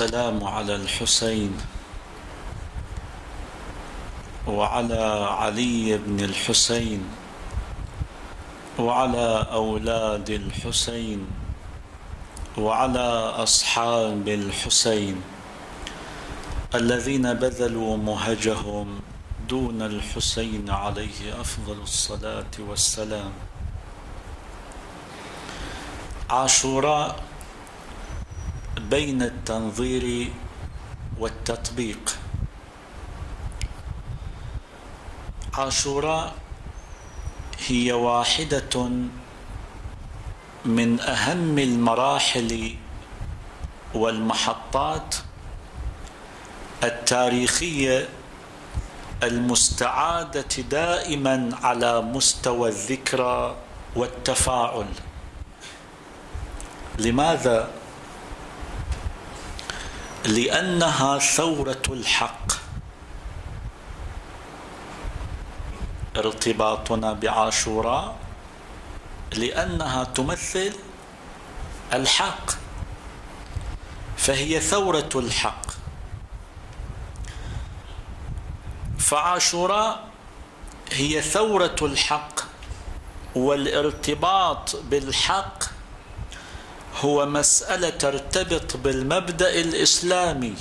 والسلام على الحسين وعلى علي بن الحسين وعلى أولاد الحسين وعلى أصحاب الحسين الذين بذلوا مهجهم دون الحسين عليه أفضل الصلاة والسلام. عاشوراء بين التنظير والتطبيق. عاشوراء هي واحدة من أهم المراحل والمحطات التاريخية المستعادة دائما على مستوى الذكرى والتفاعل. لماذا؟ لأنها ثورة الحق. ارتباطنا بعاشوراء لأنها تمثل الحق. فهي ثورة الحق. فعاشوراء هي ثورة الحق والارتباط بالحق هو مسألة ترتبط بالمبدأ الإسلامي.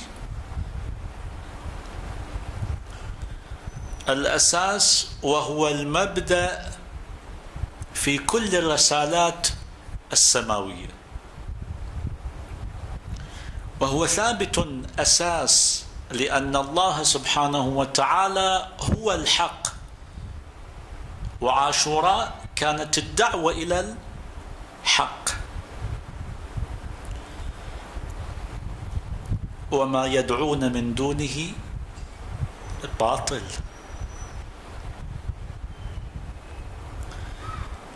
الأساس وهو المبدأ في كل الرسالات السماوية. وهو ثابت أساس لأن الله سبحانه وتعالى هو الحق. وعاشوراء كانت الدعوة إلى الحق. وما يدعون من دونه باطل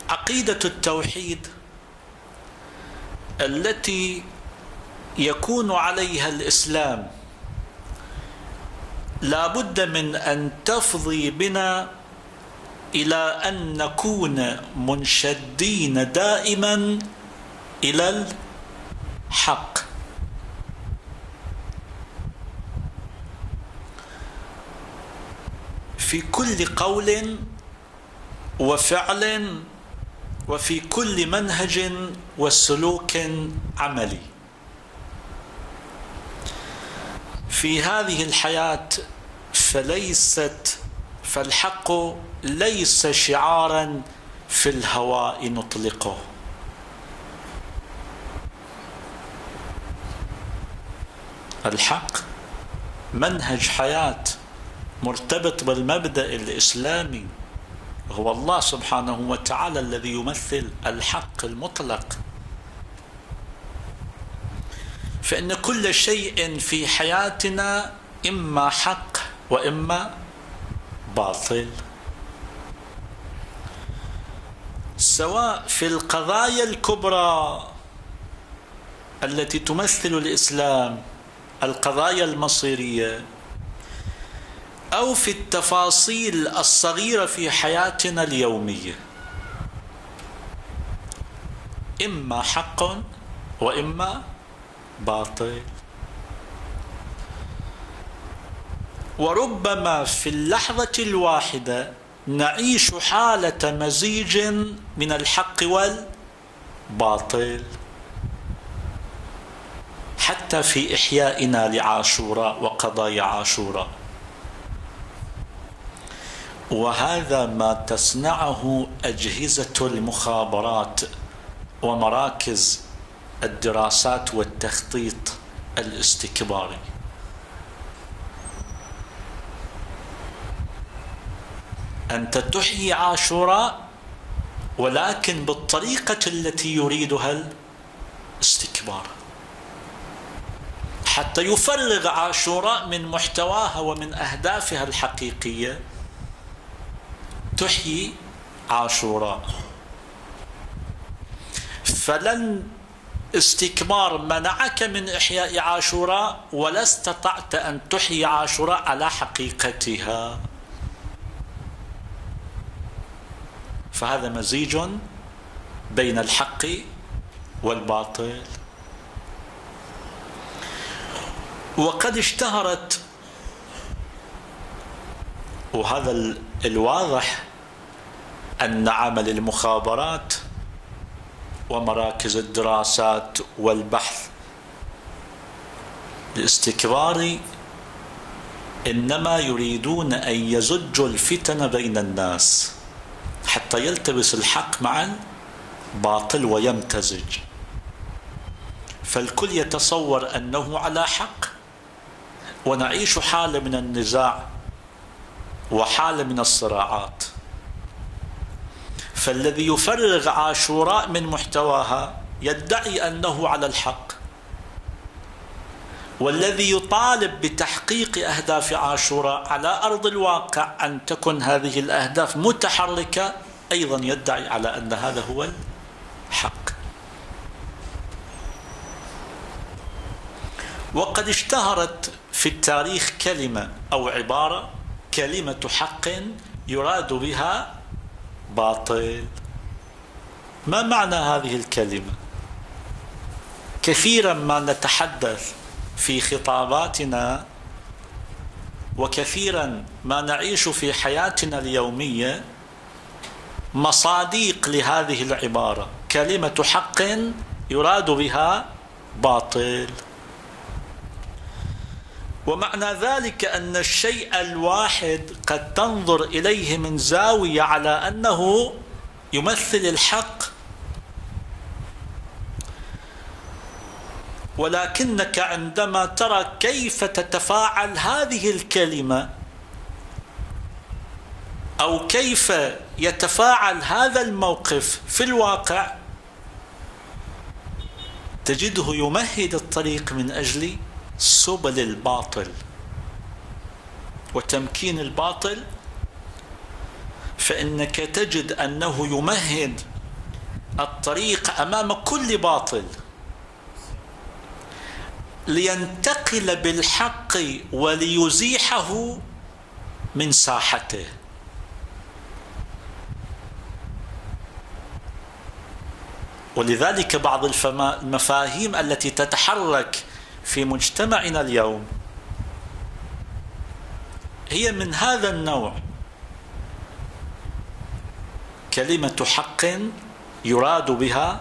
عقيدة التوحيد التي يكون عليها الإسلام لا بد من أن تفضي بنا إلى أن نكون منشدين دائما إلى الحق. في كل قول وفعل وفي كل منهج وسلوك عملي. في هذه الحياة فليست فالحق ليس شعارا في الهواء نطلقه. الحق منهج حياة مرتبط بالمبدأ الإسلامي. هو الله سبحانه وتعالى الذي يمثل الحق المطلق. فإن كل شيء في حياتنا إما حق وإما باطل. سواء في القضايا الكبرى التي تمثل الإسلام القضايا المصيرية أو في التفاصيل الصغيرة في حياتنا اليومية. إما حق وإما باطل. وربما في اللحظة الواحدة نعيش حالة مزيج من الحق والباطل. حتى في إحيائنا لعاشوراء وقضايا عاشوراء. وهذا ما تصنعه أجهزة المخابرات ومراكز الدراسات والتخطيط الاستكباري. أنت تحيي عاشوراء ولكن بالطريقة التي يريدها الاستكبار. حتى يفرغ عاشوراء من محتواها ومن أهدافها الحقيقية تحيي عاشوراء. فلن استكبار منعك من إحياء عاشوراء ولا استطعت أن تحيي عاشوراء على حقيقتها. فهذا مزيج بين الحق والباطل. وقد اشتهرت وهذا الواضح أن عمل المخابرات ومراكز الدراسات والبحث الاستكباري إنما يريدون أن يزجوا الفتن بين الناس حتى يلتبس الحق مع الباطل ويمتزج. فالكل يتصور أنه على حق ونعيش حالة من النزاع وحالة من الصراعات. فالذي يفرغ عاشوراء من محتواها يدعي أنه على الحق. والذي يطالب بتحقيق أهداف عاشوراء على أرض الواقع أن تكن هذه الأهداف متحركة أيضا يدعي على أن هذا هو الحق. وقد اشتهرت في التاريخ كلمة أو عبارة كلمة حق يراد بها باطل. ما معنى هذه الكلمة؟ كثيرا ما نتحدث في خطاباتنا وكثيرا ما نعيش في حياتنا اليومية مصاديق لهذه العبارة. كلمة حق يراد بها باطل. ومعنى ذلك أن الشيء الواحد قد تنظر إليه من زاوية على أنه يمثل الحق. ولكنك عندما ترى كيف تتفاعل هذه الكلمة أو كيف يتفاعل هذا الموقف في الواقع تجده يمهد الطريق من أجل سبل الباطل. وتمكين الباطل فإنك تجد أنه يمهد الطريق أمام كل باطل. لينتقل بالحق وليزيحه من ساحته. ولذلك بعض المفاهيم التي تتحرك في مجتمعنا اليوم. هي من هذا النوع. كلمة حق يراد بها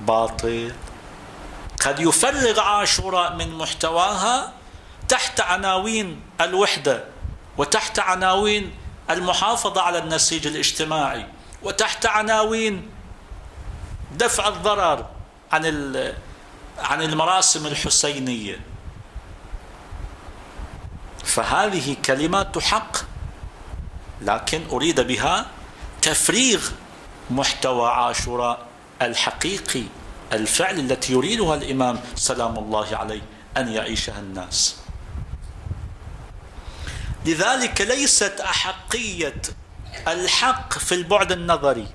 باطل. قد يفرغ عاشوراء من محتواها تحت عناوين الوحدة وتحت عناوين المحافظة على النسيج الاجتماعي وتحت عناوين دفع الضرر عن عن المراسم الحسينية. فهذه كلمات حق لكن أريد بها تفريغ محتوى عاشوراء الحقيقي الفعل التي يريدها الإمام سلام الله عليه أن يعيشها الناس. لذلك ليست أحقية الحق في البعد النظري.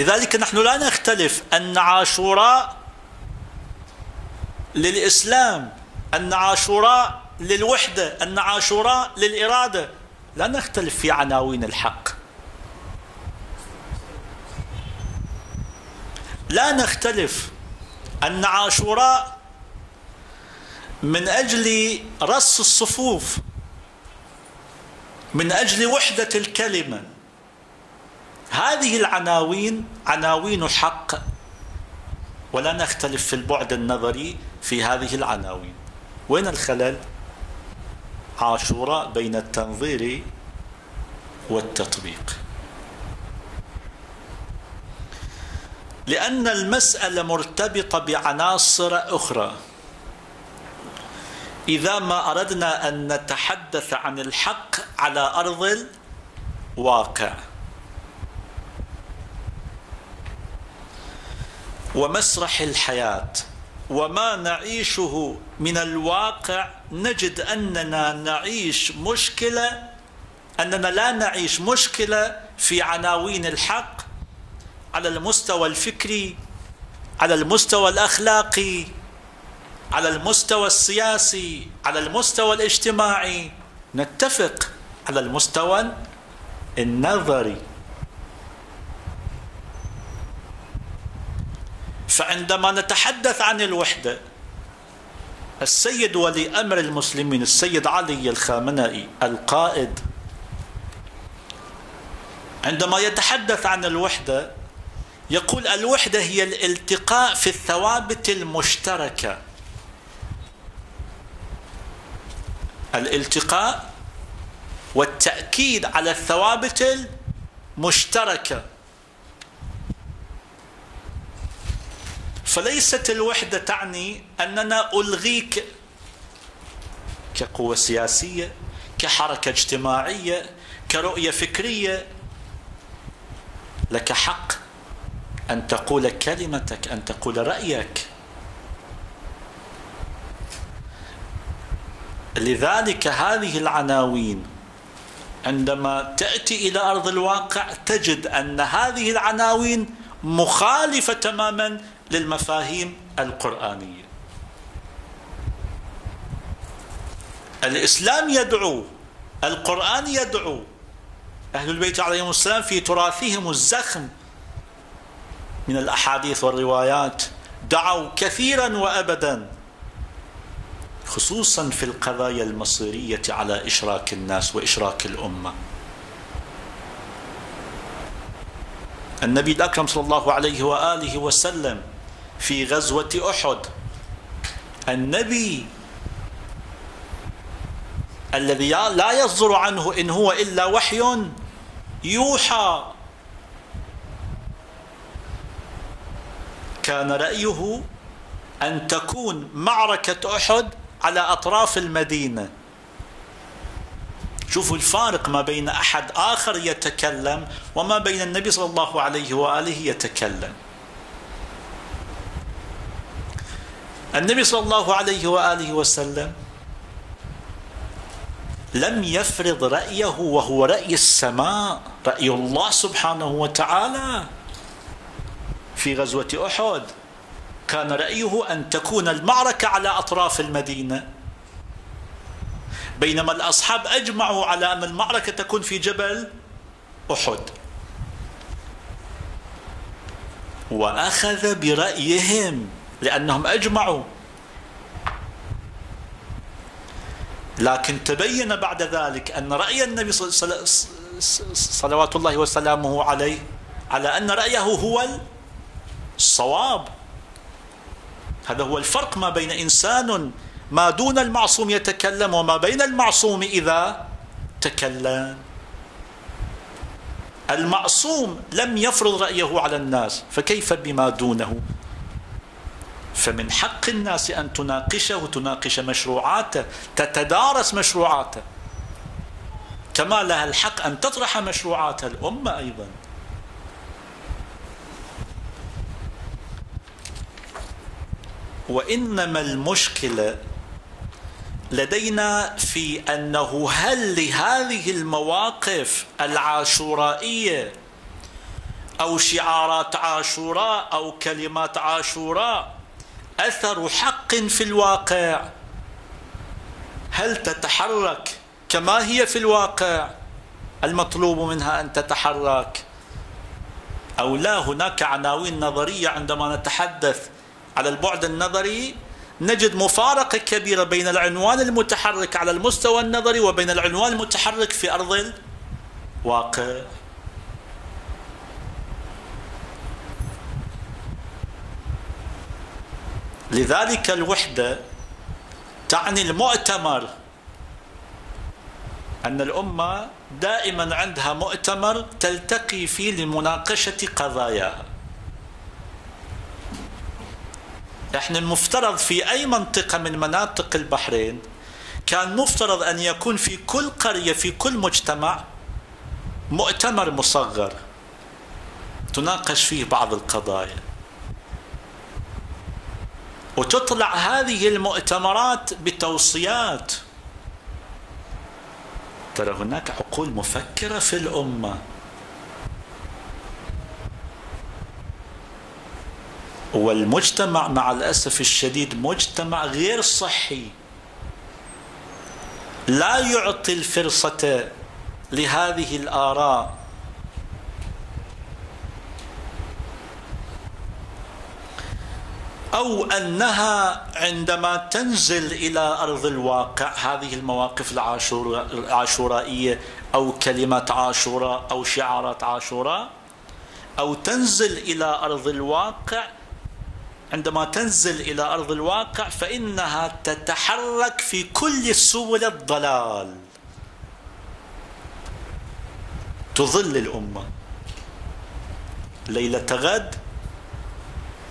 لذلك نحن لا نختلف أن عاشوراء للإسلام أن عاشوراء للوحدة أن عاشوراء للإرادة. لا نختلف في عناوين الحق. لا نختلف أن عاشوراء من أجل رص الصفوف من أجل وحدة الكلمة. هذه العناوين عناوين حق. ولا نختلف في البعد النظري في هذه العناوين. وين الخلل؟ عاشوراء بين التنظير والتطبيق. لأن المسألة مرتبطة بعناصر أخرى. إذا ما أردنا أن نتحدث عن الحق على أرض الواقع ومسرح الحياة. وما نعيشه من الواقع نجد أننا نعيش مشكلة أننا لا نعيش مشكلة في عناوين الحق على المستوى الفكري على المستوى الأخلاقي على المستوى السياسي على المستوى الاجتماعي. نتفق على المستوى النظري. فعندما نتحدث عن الوحدة السيد ولي أمر المسلمين السيد علي الخامنئي القائد عندما يتحدث عن الوحدة يقول الوحدة هي الالتقاء في الثوابت المشتركة. الالتقاء والتأكيد على الثوابت المشتركة. فليست الوحدة تعني أننا ألغيك كقوة سياسية كحركة اجتماعية كرؤية فكرية. لك حق أن تقول كلمتك أن تقول رأيك. لذلك هذه العناوين عندما تأتي إلى أرض الواقع تجد أن هذه العناوين مخالفة تماما للمفاهيم القرآنية. الإسلام يدعو القرآن يدعو. أهل البيت عليهم السلام في تراثهم الزخم من الأحاديث والروايات. دعوا كثيرا وابدا خصوصا في القضايا المصيرية على إشراك الناس وإشراك الأمة. النبي الأكرم صلى الله عليه وآله وسلم في غزوة أحد. النبي الذي لا يصدر عنه إن هو إلا وحي يوحى. كان رأيه أن تكون معركة أحد على أطراف المدينة. شوفوا الفارق ما بين أحد آخر يتكلم وما بين النبي صلى الله عليه وآله يتكلم. النبي صلى الله عليه وآله وسلم لم يفرض رأيه وهو رأي السماء رأي الله سبحانه وتعالى. في غزوة أحد كان رأيه أن تكون المعركة على أطراف المدينة. بينما الأصحاب أجمعوا على أن المعركة تكون في جبل أحد. وأخذ برأيهم. لأنهم أجمعوا. لكن تبين بعد ذلك أن رأي النبي صلوات الله وسلامه عليه على أن رأيه هو الصواب. هذا هو الفرق ما بين إنسان ما دون المعصوم يتكلم وما بين المعصوم إذا تكلم. المعصوم لم يفرض رأيه على الناس فكيف بما دونه؟ فمن حق الناس أن تناقشه وتناقش مشروعاته تتدارس مشروعاته. كما لها الحق أن تطرح مشروعات الأمة أيضا. وإنما المشكلة لدينا في أنه هل لهذه المواقف العاشورائية أو شعارات عاشوراء أو كلمات عاشوراء أثر حق في الواقع. هل تتحرك كما هي في الواقع؟ المطلوب منها أن تتحرك. أو لا هناك عناوين نظرية عندما نتحدث على البعد النظري نجد مفارقة كبيرة بين العنوان المتحرك على المستوى النظري وبين العنوان المتحرك في أرض الواقع. لذلك الوحدة تعني المؤتمر. أن الأمة دائما عندها مؤتمر تلتقي فيه لمناقشة قضاياها. إحنا المفترض في أي منطقة من مناطق البحرين كان مفترض أن يكون في كل قرية في كل مجتمع مؤتمر مصغر تناقش فيه بعض القضايا. وتطلع هذه المؤتمرات بتوصيات. ترى هناك عقول مفكرة في الأمة. والمجتمع مع الأسف الشديد مجتمع غير صحي. لا يعطي الفرصة لهذه الآراء. أو أنها عندما تنزل إلى أرض الواقع هذه المواقف العاشورائية أو كلمة عاشوراء أو شعارات عاشوراء أو تنزل إلى أرض الواقع عندما تنزل إلى أرض الواقع فإنها تتحرك في كل سبل الضلال. تظل الأمة. ليلة غد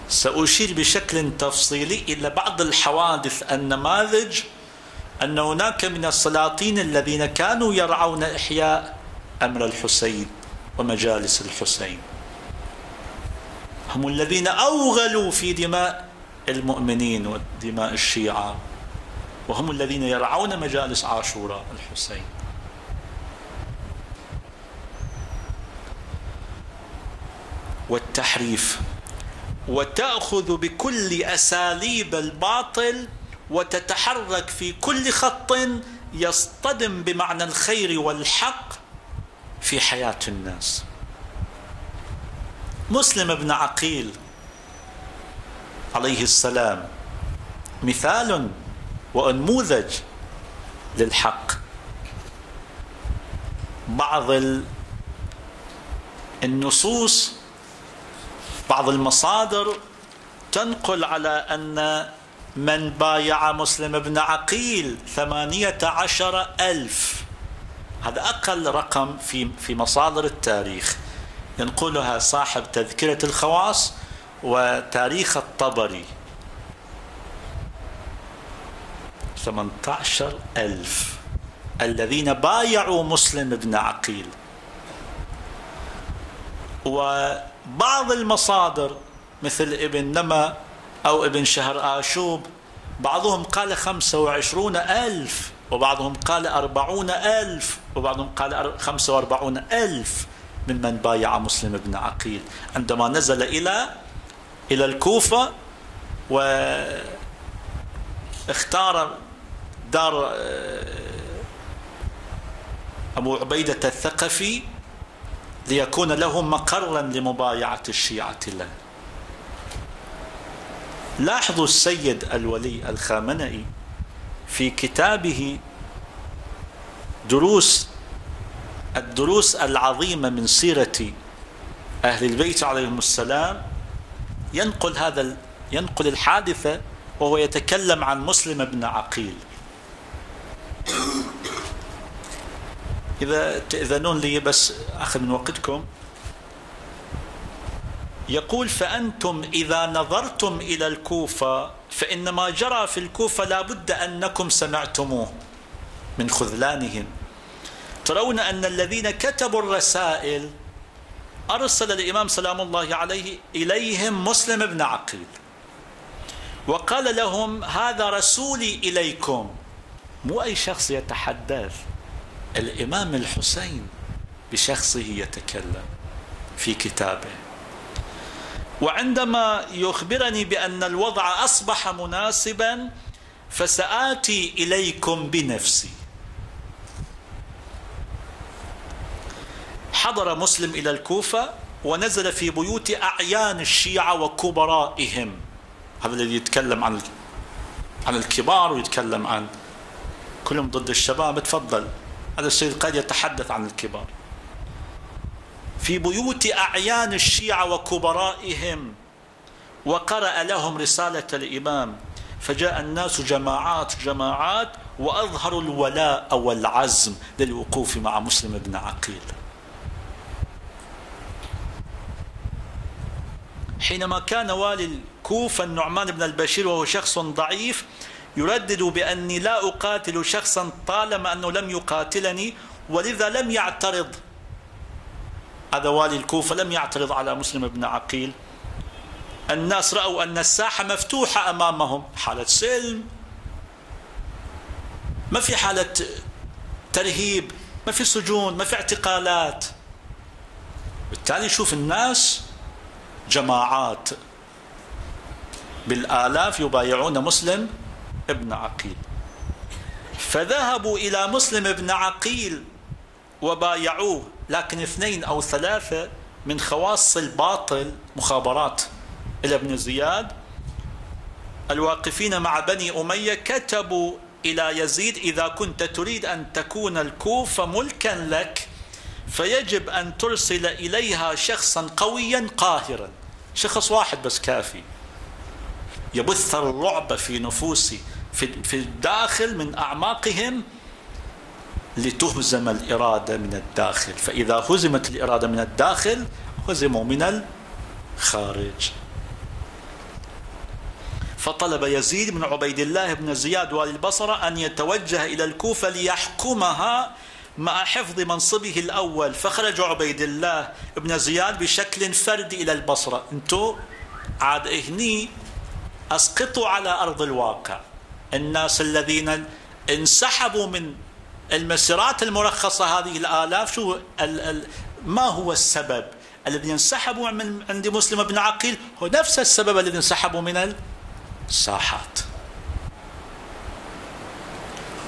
سأشير بشكل تفصيلي إلى بعض الحوادث النماذج أن هناك من السلاطين الذين كانوا يرعون إحياء أمر الحسين ومجالس الحسين. هم الذين أوغلوا في دماء المؤمنين ودماء الشيعة وهم الذين يرعون مجالس عاشوراء الحسين. والتحريف وتأخذ بكل أساليب الباطل وتتحرك في كل خط يصطدم بمعنى الخير والحق في حياة الناس. مسلم بن عقيل عليه السلام مثال وأنموذج للحق. بعض النصوص بعض المصادر تنقل على أن من بايع مسلم بن عقيل ثمانية عشر ألف. هذا أقل رقم في في مصادر التاريخ. ينقلها صاحب تذكرة الخواص وتاريخ الطبري. 18 ألف. الذين بايعوا مسلم بن عقيل. وبعض المصادر مثل ابن نما أو ابن شهر آشوب بعضهم قال خمسة وعشرون ألف وبعضهم قال أربعون ألف وبعضهم قال خمسة وأربعون ألف ممن بايع مسلم بن عقيل. عندما نزل إلى إلى الكوفة واختار دار أبو عبيدة الثقفي ليكون له مقرا لمبايعة الشيعة له لاحظوا السيد الولي الخامنئي في كتابه دروس الدروس العظيمة من سيرة أهل البيت عليهم السلام ينقل هذا ينقل الحادثة وهو يتكلم عن مسلم بن عقيل. إذا تأذنون لي بس أخذ من وقتكم. يقول فأنتم إذا نظرتم إلى الكوفة فإن ما جرى في الكوفة لا بد أنكم سمعتموه من خذلانهم. ترون أن الذين كتبوا الرسائل أرسل الإمام سلام الله عليه إليهم مسلم بن عقيل وقال لهم هذا رسولي إليكم. مو أي شخص يتحدث. الإمام الحسين بشخصه يتكلم في كتابه. وعندما يخبرني بأن الوضع أصبح مناسبا فسآتي إليكم بنفسي. حضر مسلم إلى الكوفة ونزل في بيوت أعيان الشيعة وكبرائهم. هذا الذي يتكلم عن عن الكبار ويتكلم عن كلهم ضد الشباب. تفضل. هذا السيد قد يتحدث عن الكبار. في بيوت أعيان الشيعة وكبرائهم وقرأ لهم رسالة الإمام فجاء الناس جماعات جماعات وأظهروا الولاء والعزم للوقوف مع مسلم بن عقيل. حينما كان والي الكوفة النعمان بن البشير وهو شخص ضعيف يردد بأني لا أقاتل شخصا طالما أنه لم يقاتلني ولذا لم يعترض. هذا والي الكوفة لم يعترض على مسلم بن عقيل. الناس رأوا أن الساحة مفتوحة أمامهم. حالة سلم. ما في حالة ترهيب ما في سجون ما في اعتقالات. بالتالي شوف الناس جماعات. بالآلاف يبايعون مسلم ابن عقيل. فذهبوا إلى مسلم ابن عقيل وبايعوه لكن اثنين أو ثلاثة من خواص الباطل مخابرات. إلى ابن زياد. الواقفين مع بني أمية كتبوا إلى يزيد إذا كنت تريد أن تكون الكوفة ملكا لك فيجب أن ترسل إليها شخصا قويا قاهرا. شخص واحد بس كافي. يبث الرعب في نفوس في, في الداخل من أعماقهم لتهزم الإرادة من الداخل. فإذا هزمت الإرادة من الداخل هزموا من الخارج. فطلب يزيد بن عبيد الله بن زياد والي البصرة أن يتوجه إلى الكوفة ليحكمها مع حفظ منصبه الأول. فخرج عبيد الله بن زياد بشكل فردي إلى البصرة. انتو عاد هني أسقطوا على أرض الواقع. الناس الذين انسحبوا من المسيرات المرخصة هذه الآلاف شو ال ال ما هو السبب؟ الذي انسحبوا من عند مسلم بن عقيل هو نفس السبب الذي انسحبوا من الساحات.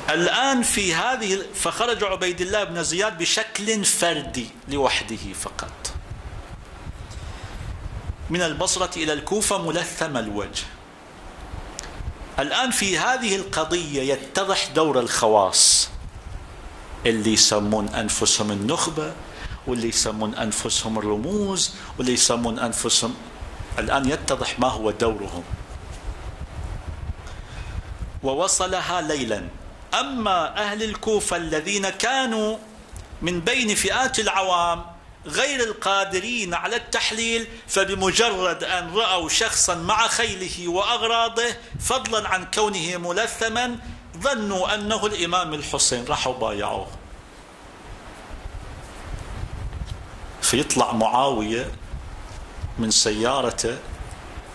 الآن في هذه فخرج عبيد الله بن زياد بشكل فردي لوحده فقط. من البصرة إلى الكوفة ملثم الوجه. الآن في هذه القضية يتضح دور الخواص اللي يسمون أنفسهم النخبة واللي يسمون أنفسهم الرموز واللي يسمون أنفسهم الآن يتضح ما هو دورهم. ووصلها ليلا. أما أهل الكوفة الذين كانوا من بين فئات العوام غير القادرين على التحليل فبمجرد أن رأوا شخصا مع خيله وأغراضه فضلا عن كونه ملثما ظنوا أنه الإمام الحسين راحوا بايعوه فيطلع معاوية من سيارته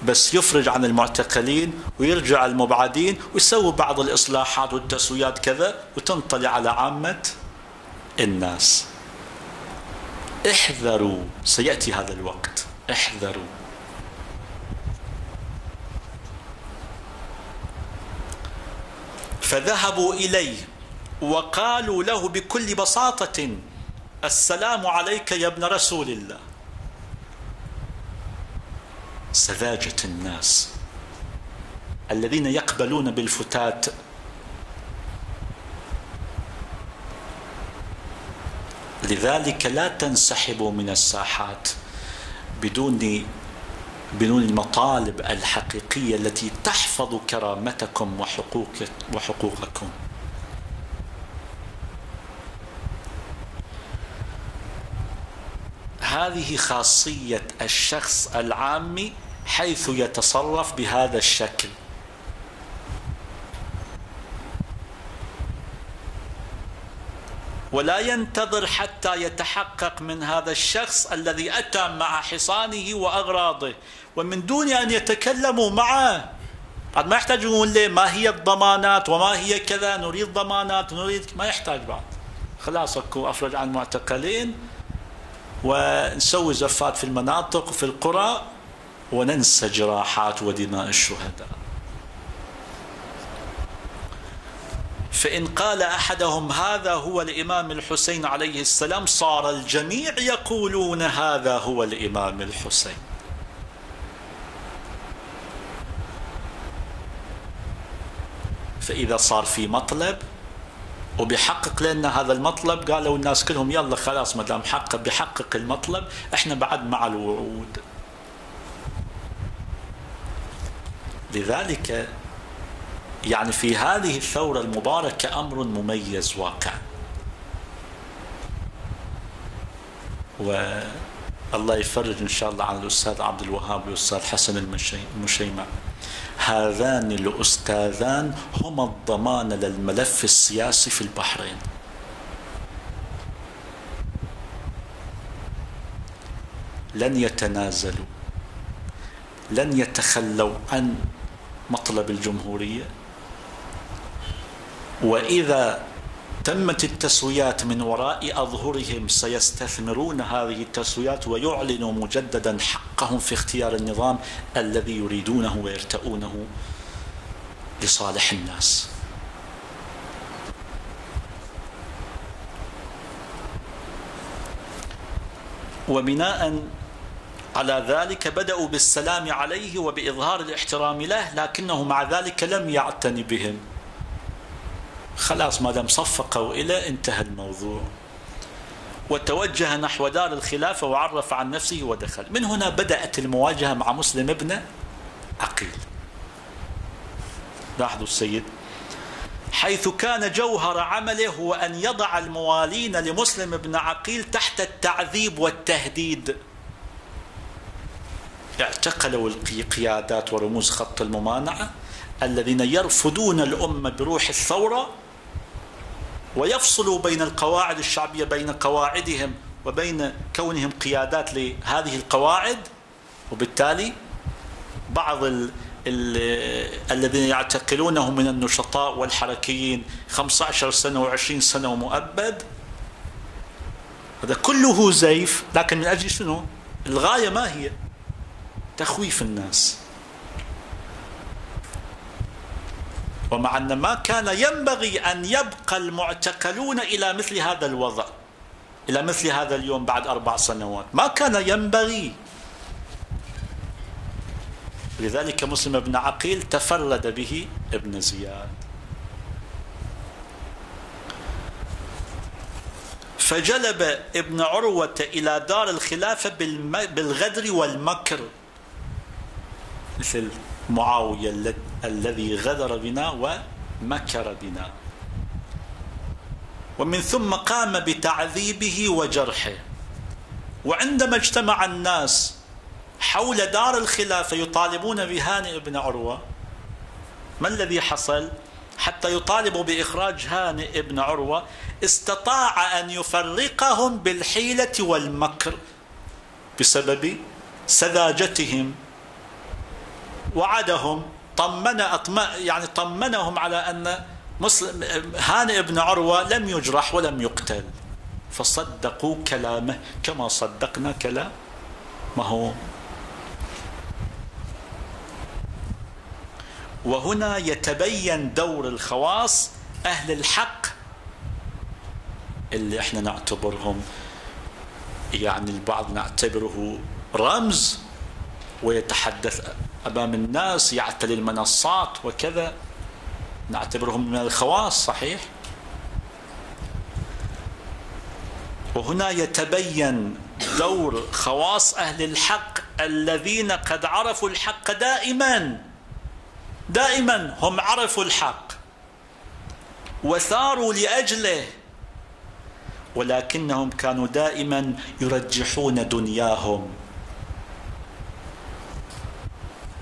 بس يفرج عن المعتقلين ويرجع المبعدين ويسوي بعض الإصلاحات والتسويات كذا وتنطلع على عامة الناس. احذروا سيأتي هذا الوقت. احذروا. فذهبوا إليه وقالوا له بكل بساطة السلام عليك يا ابن رسول الله. سذاجة الناس الذين يقبلون بالفتات لذلك لا تنسحبوا من الساحات بدون بدون المطالب الحقيقية التي تحفظ كرامتكم وحقوق وحقوقكم. هذه خاصية الشخص العامي حيث يتصرف بهذا الشكل. ولا ينتظر حتى يتحقق من هذا الشخص الذي أتى مع حصانه وأغراضه. ومن دون أن يتكلموا معه. قد ما يحتاج يقول لي ما هي الضمانات وما هي كذا؟ نريد ضمانات نريد ما يحتاج بعد. خلاص أكو افرج عن المعتقلين ونسوي زفات في المناطق وفي القرى وننسى جراحات ودماء الشهداء. فإن قال أحدهم هذا هو الإمام الحسين عليه السلام صار الجميع يقولون هذا هو الإمام الحسين. فإذا صار في مطلب وبيحقق لنا هذا المطلب قالوا الناس كلهم يلا خلاص ما دام حقق بيحقق المطلب إحنا بعد مع الوعود. لذلك يعني في هذه الثورة المباركة أمر مميز واقع. والله يفرج إن شاء الله عن الأستاذ عبد الوهاب والأستاذ حسن المشيمع هذان الأستاذان هما الضمان للملف السياسي في البحرين. لن يتنازلوا لن يتخلوا عن مطلب الجمهورية. وإذا تمت التسويات من وراء أظهرهم سيستثمرون هذه التسويات ويعلنوا مجددا حقهم في اختيار النظام الذي يريدونه ويرتؤونه لصالح الناس. وبناء على ذلك بدأوا بالسلام عليه وبإظهار الاحترام له لكنه مع ذلك لم يعتني بهم. خلاص ما دام صفقوا إلى انتهى الموضوع. وتوجه نحو دار الخلافة وعرف عن نفسه ودخل. من هنا بدأت المواجهة مع مسلم ابن عقيل. لاحظوا السيد. حيث كان جوهر عمله هو أن يضع الموالين لمسلم بن عقيل تحت التعذيب والتهديد. اعتقلوا القيادات ورموز خط الممانعة الذين يرفضون الأمة بروح الثورة ويفصلوا بين القواعد الشعبية بين قواعدهم وبين كونهم قيادات لهذه القواعد وبالتالي بعض ال الذين يعتقلونه من النشطاء والحركيين 15 سنة و20 سنة ومؤبد هذا كله زيف لكن من أجل شنو؟ الغاية ما هي؟ تخويف الناس. ومع أن ما كان ينبغي أن يبقى المعتقلون إلى مثل هذا الوضع إلى مثل هذا اليوم بعد أربع سنوات. ما كان ينبغي. لذلك مسلم بن عقيل تفرد به ابن زياد. فجلب ابن عروة إلى دار الخلافة بالغدر والمكر مثل معاوية الذي غدر بنا ومكر بنا. ومن ثم قام بتعذيبه وجرحه. وعندما اجتمع الناس حول دار الخلافة يطالبون بهانئ بن عروة ما الذي حصل؟ حتى يطالبوا بإخراج هانئ بن عروة استطاع أن يفرقهم بالحيلة والمكر بسبب سذاجتهم. وعدهم طمن يعني طمنهم على أن مسلم هانئ بن عروة لم يجرح ولم يقتل. فصدقوا كلامه كما صدقنا كلامه. وهنا يتبين دور الخواص أهل الحق اللي إحنا نعتبرهم. يعني البعض نعتبره رمز ويتحدث أمام الناس يعتلي المنصات وكذا. نعتبرهم من الخواص صحيح؟ وهنا يتبين دور خواص أهل الحق الذين قد عرفوا الحق دائما. دائما هم عرفوا الحق وثاروا لأجله ولكنهم كانوا دائما يرجحون دنياهم.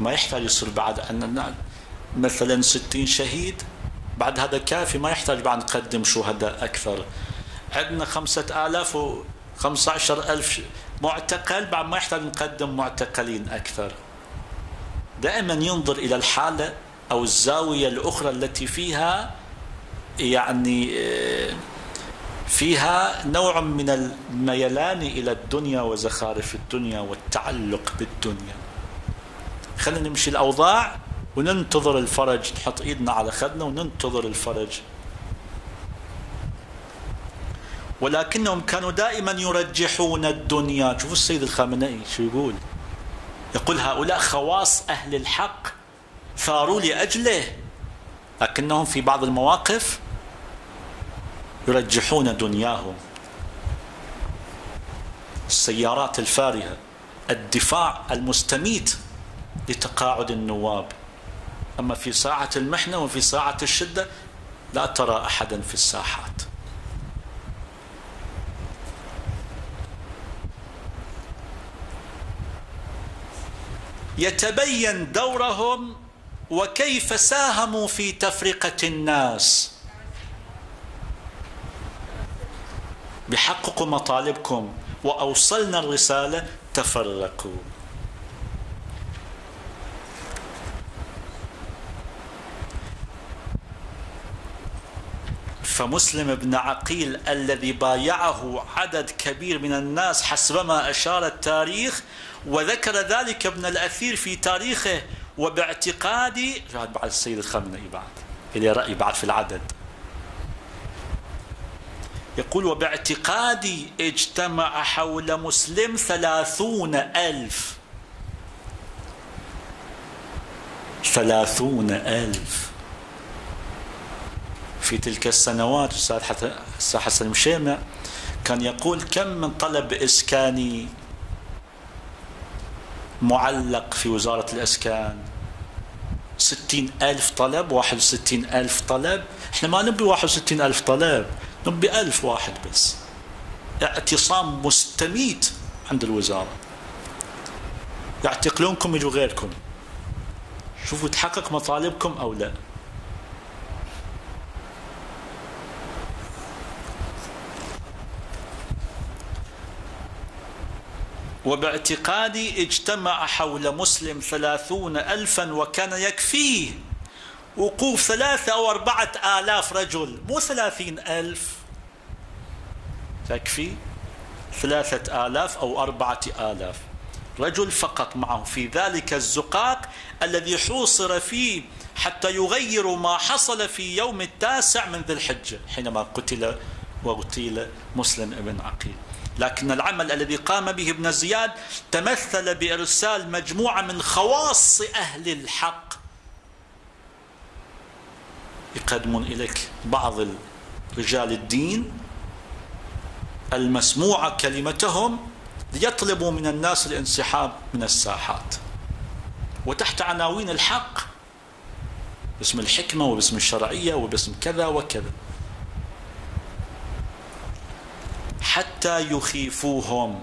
ما يحتاج يصير بعد أن مثلا ستين شهيد بعد هذا كافي ما يحتاج بعد نقدم شهداء أكثر. عندنا خمسة آلاف وخمسة عشر ألف معتقل بعد ما يحتاج نقدم معتقلين أكثر. دائما ينظر إلى الحالة أو الزاوية الأخرى التي فيها يعني آه، فيها نوع من الميلان إلى الدنيا وزخارف الدنيا والتعلق بالدنيا. خلينا نمشي الأوضاع وننتظر الفرج نحط إيدنا على خدنا وننتظر الفرج. ولكنهم كانوا دائما يرجحون الدنيا. شوفوا السيد الخامنئي شو يقول. يقول هؤلاء خواص أهل الحق ثاروا لأجله لكنهم في بعض المواقف يرجحون دنياهم. السيارات الفارهة الدفاع المستميت. لتقاعد النواب. أما في ساعة المحنة وفي ساعة الشدة لا ترى أحدا في الساحات. يتبين دورهم وكيف ساهموا في تفرقة الناس. بحققوا مطالبكم وأوصلنا الرسالة تفرقوا. فمسلم بن عقيل الذي بايعه عدد كبير من الناس حسبما أشار التاريخ وذكر ذلك ابن الأثير في تاريخه وباعتقادي بعد بعد السيد الخامنئي بعد إلى رأي بعد في العدد. يقول وباعتقادي اجتمع حول مسلم ثلاثون ألف. ثلاثون ألف. في تلك السنوات أستاذ حسن مشيمع كان يقول كم من طلب إسكاني معلق في وزارة الإسكان؟ ستين ألف طلب واحد وستين ألف طلب. إحنا ما نبي واحد وستين ألف طلب نبي ألف واحد بس. اعتصام مستميت عند الوزارة. يعتقلونكم يجوا غيركم. شوفوا تحقق مطالبكم أو لا. وباعتقادي اجتمع حول مسلم ثلاثون ألفا وكان يكفيه وقوف ثلاثة أو أربعة آلاف رجل مو ثلاثين ألف. تكفي ثلاثة آلاف أو أربعة آلاف رجل فقط معه. في ذلك الزقاق الذي حوصر فيه حتى يغيروا ما حصل في يوم التاسع من ذي الحجة حينما قتل واغتيل مسلم ابن عقيل. لكن العمل الذي قام به ابن زياد تمثل بإرسال مجموعة من خواص أهل الحق. يقدمون إليك بعض رجال الدين المسموعة كلمتهم ليطلبوا من الناس الانسحاب من الساحات. وتحت عناوين الحق باسم الحكمة وباسم الشرعية وباسم كذا وكذا. حتى يخيفوهم.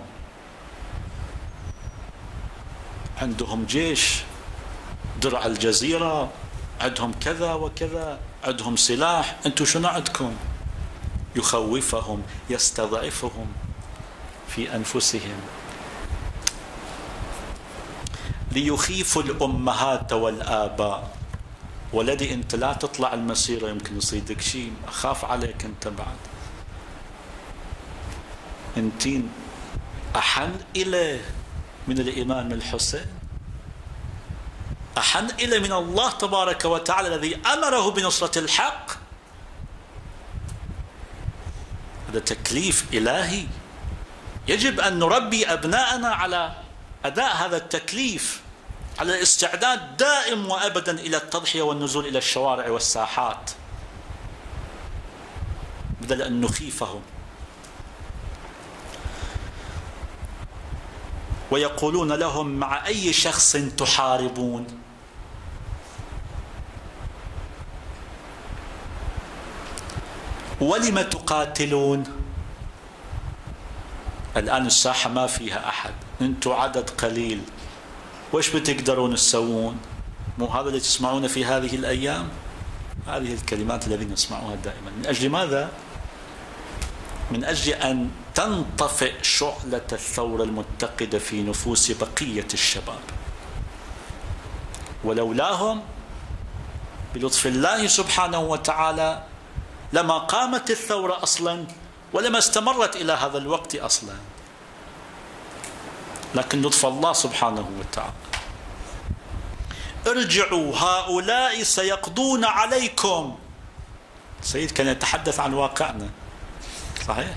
عندهم جيش درع الجزيرة عندهم كذا وكذا عندهم سلاح. أنتم شنو عندكم؟ يخوفهم يستضعفهم في أنفسهم. ليخيفوا الأمهات والآباء. ولدي أنت لا تطلع المسيرة يمكن يصيدك شيء. أخاف عليك أنت بعد. أنتين أحن اليه من الإمام الحسين؟ أحن اليه من الله تبارك وتعالى الذي أمره بنصرة الحق؟ هذا تكليف إلهي. يجب أن نربي أبناءنا على أداء هذا التكليف على الاستعداد دائم وابدا إلى التضحية والنزول إلى الشوارع والساحات بدل أن نخيفهم. ويقولون لهم مع أي شخص تحاربون؟ ولم تقاتلون؟ الآن الساحة ما فيها أحد. أنتم عدد قليل. وش بتقدرون تسوون؟ مو هذا اللي تسمعونه في هذه الأيام؟ هذه الكلمات التي نسمعها دائما. من أجل ماذا؟ من أجل أن تنطفئ شعلة الثورة المتقدة في نفوس بقية الشباب. ولولاهم بلطف الله سبحانه وتعالى لما قامت الثورة أصلا ولما استمرت إلى هذا الوقت أصلا. لكن لطف الله سبحانه وتعالى. ارجعوا هؤلاء سيقضون عليكم. سيد كان يتحدث عن واقعنا. صحيح؟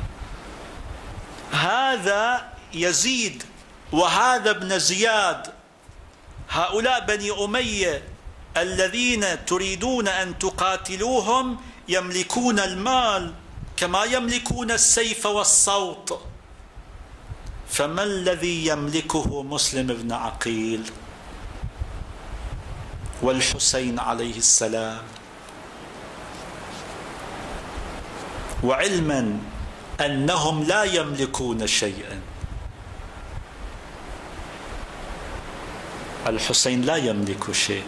هذا يزيد وهذا ابن زياد. هؤلاء بني أمية الذين تريدون أن تقاتلوهم يملكون المال كما يملكون السيف والصوت. فما الذي يملكه مسلم بن عقيل؟ والحسين عليه السلام. وعلما أنهم لا يملكون شيئا. الحسين لا يملك شيء.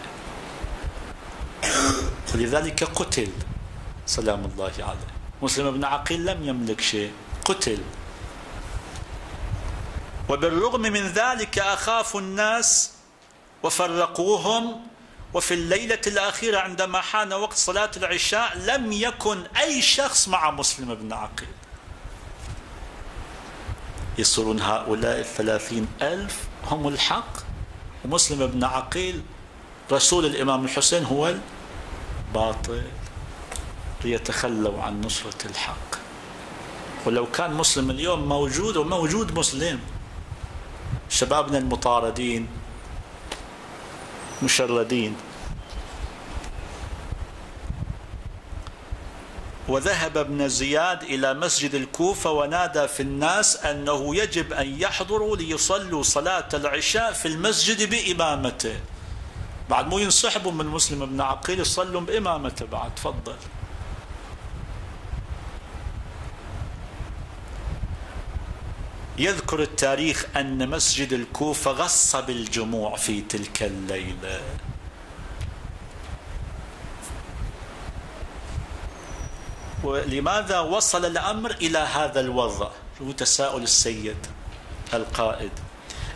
ولذلك قتل. سلام الله عليه. مسلم بن عقيل لم يملك شيء. قتل. وبالرغم من ذلك أخافوا الناس وفرقوهم. وفي الليلة الأخيرة عندما حان وقت صلاة العشاء لم يكن أي شخص مع مسلم بن عقيل. يصيرون هؤلاء الثلاثين ألف هم الحق. ومسلم بن عقيل رسول الإمام الحسين هو الباطل ليتخلوا عن نصرة الحق. ولو كان مسلم اليوم موجود وموجود مسلم شبابنا المطاردين مشردين وذهب ابن زياد إلى مسجد الكوفة ونادى في الناس أنه يجب أن يحضروا ليصلوا صلاة العشاء في المسجد بإمامته. بعد مو ينسحبوا من مسلم بن عقيل يصلوا بإمامته بعد تفضل. يذكر التاريخ أن مسجد الكوفة غص بالجموع في تلك الليلة. ولماذا وصل الأمر إلى هذا الوضع؟ هو تساؤل السيد القائد.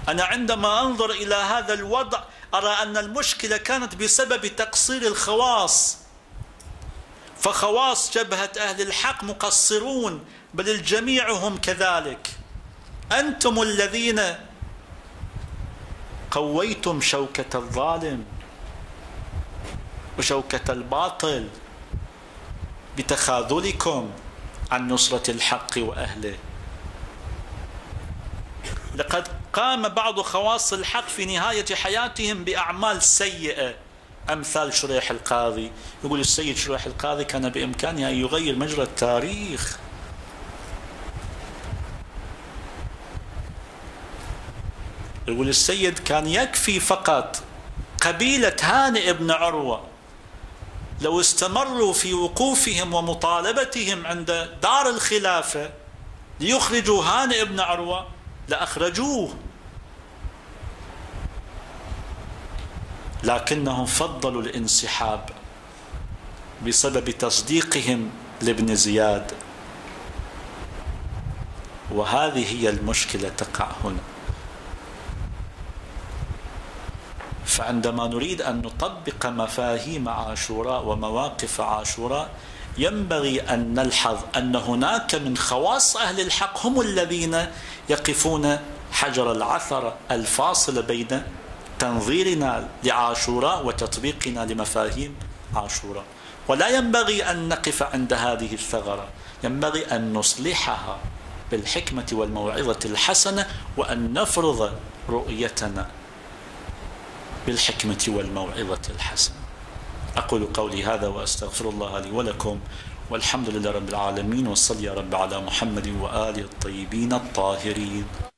أنا عندما أنظر إلى هذا الوضع أرى أن المشكلة كانت بسبب تقصير الخواص. فخواص جبهة أهل الحق مقصرون بل الجميع هم كذلك. أنتم الذين قويتم شوكة الظالم وشوكة الباطل. بتخاذلكم عن نصرة الحق وأهله. لقد قام بعض خواص الحق في نهاية حياتهم بأعمال سيئة. أمثال شريح القاضي. يقول السيد شريح القاضي كان بإمكانه أن يغير مجرى التاريخ. يقول السيد كان يكفي فقط قبيلة هانئ بن عروة. لو استمروا في وقوفهم ومطالبتهم عند دار الخلافة ليخرجوا هانئ بن عروة لأخرجوه. لكنهم فضلوا الانسحاب بسبب تصديقهم لابن زياد. وهذه هي المشكلة تقع هنا. فعندما نريد أن نطبق مفاهيم عاشوراء ومواقف عاشوراء ينبغي أن نلحظ أن هناك من خواص أهل الحق هم الذين يقفون حجر العثرة الفاصل بين تنظيرنا لعاشوراء وتطبيقنا لمفاهيم عاشوراء. ولا ينبغي أن نقف عند هذه الثغرة ينبغي أن نصلحها بالحكمة والموعظة الحسنة وأن نفرض رؤيتنا. بالحكمة والموعظة الحسنة. أقول قولي هذا وأستغفر الله لي ولكم والحمد لله رب العالمين وصل يا رب على محمد وآله الطيبين الطاهرين.